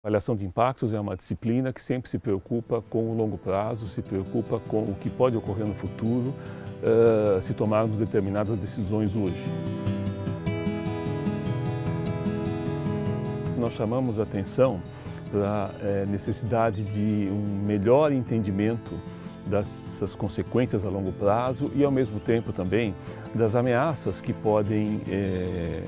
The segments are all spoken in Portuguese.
Avaliação de impactos é uma disciplina que sempre se preocupa com o longo prazo, se preocupa com o que pode ocorrer no futuro uh, se tomarmos determinadas decisões hoje. Nós chamamos a atenção para a eh, necessidade de um melhor entendimento dessas consequências a longo prazo e, ao mesmo tempo, também das ameaças que podem eh,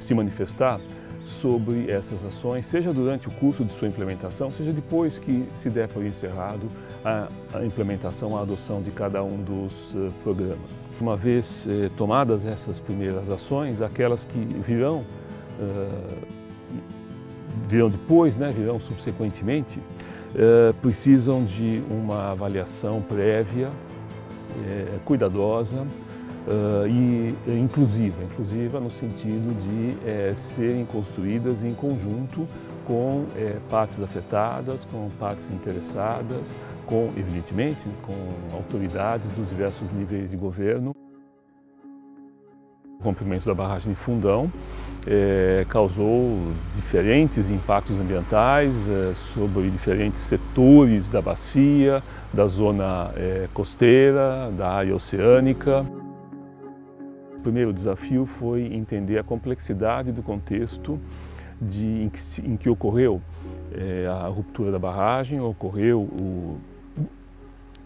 se manifestar sobre essas ações, seja durante o curso de sua implementação, seja depois que se der por encerrado a, a implementação, a adoção de cada um dos uh, programas. Uma vez eh, tomadas essas primeiras ações, aquelas que virão, uh, virão depois, né, virão subsequentemente, uh, precisam de uma avaliação prévia, cuidadosa, uh, e inclusiva, inclusiva no sentido de é, serem construídas em conjunto com é, partes afetadas, com partes interessadas, com, evidentemente, com autoridades dos diversos níveis de governo. O rompimento da barragem de Fundão é, causou diferentes impactos ambientais é, sobre diferentes setores da bacia, da zona costeira, da área oceânica. O primeiro desafio foi entender a complexidade do contexto de, em, que, em que ocorreu é, a ruptura da barragem, ocorreu o,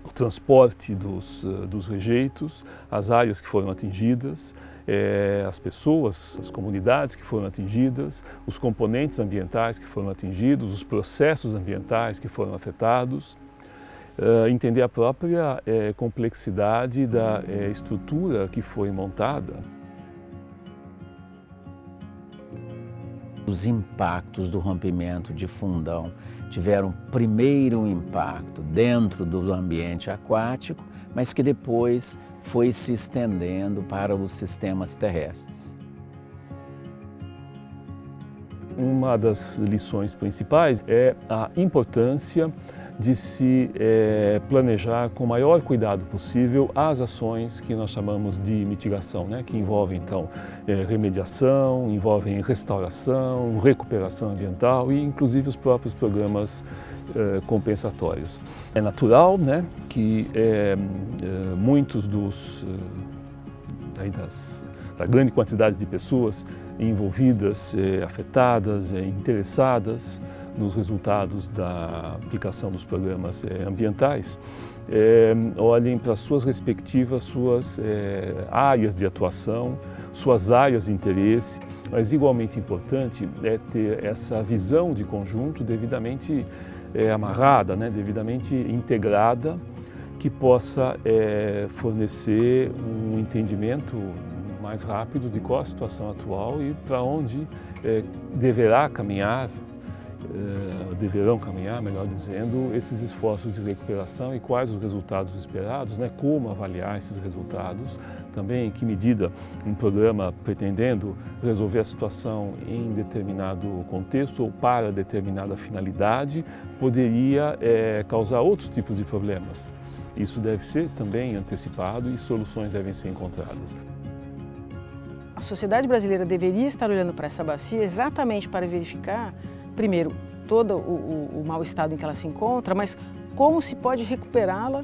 o transporte dos, uh, dos rejeitos, as áreas que foram atingidas, é, as pessoas, as comunidades que foram atingidas, os componentes ambientais que foram atingidos, os processos ambientais que foram afetados uh, entender a própria uh, complexidade da uh, estrutura que foi montada. Os impactos do rompimento de fundão tiveram primeiro um impacto dentro do ambiente aquático, mas que depois foi se estendendo para os sistemas terrestres. Uma das lições principais é a importância de se é, planejar com o maior cuidado possível as ações que nós chamamos de mitigação, né? que envolvem então é, remediação, envolvem restauração, recuperação ambiental e inclusive os próprios programas é, compensatórios. É natural né, que muitos dos das, da grande quantidade de pessoas envolvidas, afetadas, interessadas, nos resultados da aplicação dos programas é, ambientais, é, olhem para suas respectivas suas é, áreas de atuação, suas áreas de interesse, mas igualmente importante é ter essa visão de conjunto devidamente amarrada, né, devidamente integrada, que possa fornecer um entendimento mais rápido de qual a situação atual e para onde deverá caminhar deverão caminhar, melhor dizendo, esses esforços de recuperação e quais os resultados esperados, né? como avaliar esses resultados, também em que medida um programa pretendendo resolver a situação em determinado contexto ou para determinada finalidade poderia é, causar outros tipos de problemas. Isso deve ser também antecipado e soluções devem ser encontradas. A sociedade brasileira deveria estar olhando para essa bacia exatamente para verificar primeiro, todo o, o, o mau estado em que ela se encontra, mas como se pode recuperá-la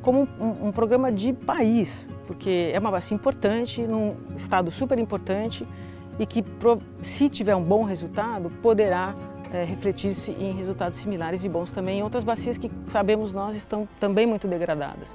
como um, um, programa de país, porque é uma bacia importante, num estado super importante e que, se tiver um bom resultado, poderá é, refletir-se em resultados similares e bons também em outras bacias que, sabemos nós, estão também muito degradadas.